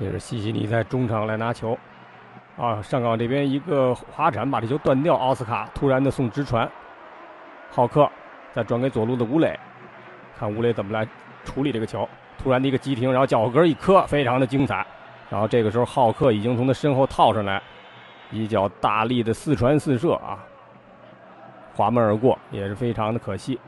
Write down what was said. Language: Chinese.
这是西西里在中场来拿球，啊，上港这边一个滑铲把这球断掉，奥斯卡突然的送直传，浩克再转给左路的吴磊，看吴磊怎么来处理这个球，突然的一个急停，然后脚后跟一磕，非常的精彩，然后这个时候浩克已经从他身后套上来，一脚大力的四传四射啊，滑门而过，也是非常的可惜。